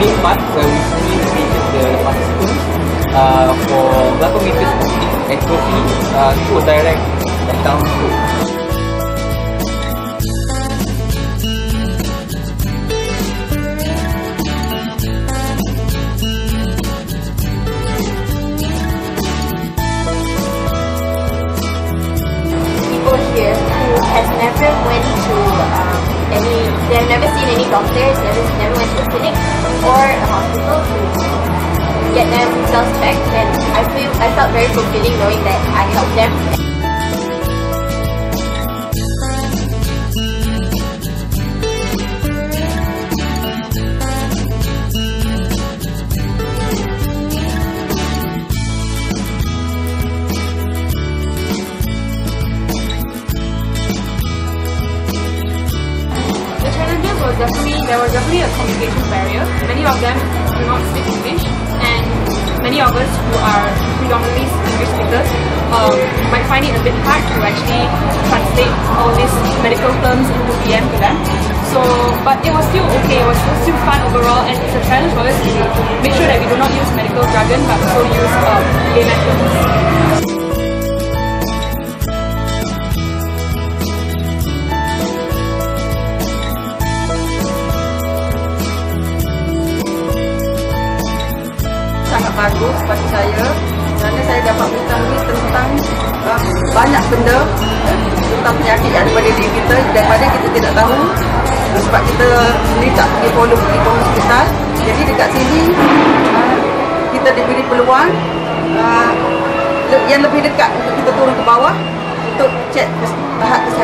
unique part where we fully created the participants uh, for berapa meter entropy uh, to direct down to. Any, they've never seen any doctors, never, never went to a clinic or a hospital to get themselves checked. And I feel, I felt very fulfilling knowing that I helped them. Definitely there was definitely a communication barrier. Many of them do not speak English, and many of us who are predominantly English speakers um, might find it a bit hard to actually translate all these medical terms into BM to them. So, but it was still okay. It was still fun overall, and it's a challenge for us to make sure that we do not use medical jargon, but also use um, layman terms. Bagus bagi saya. Kerana saya dapat mengetahui tentang uh, banyak benda uh, tentang penyakit yang ada diri kita. Daripada kita tidak tahu uh, sebab kita sendiri tak pergi follow pergi ke hospital. Jadi dekat sini uh, kita diberi peluang uh, yang lebih dekat untuk kita turun ke bawah untuk cek tahap kesihatan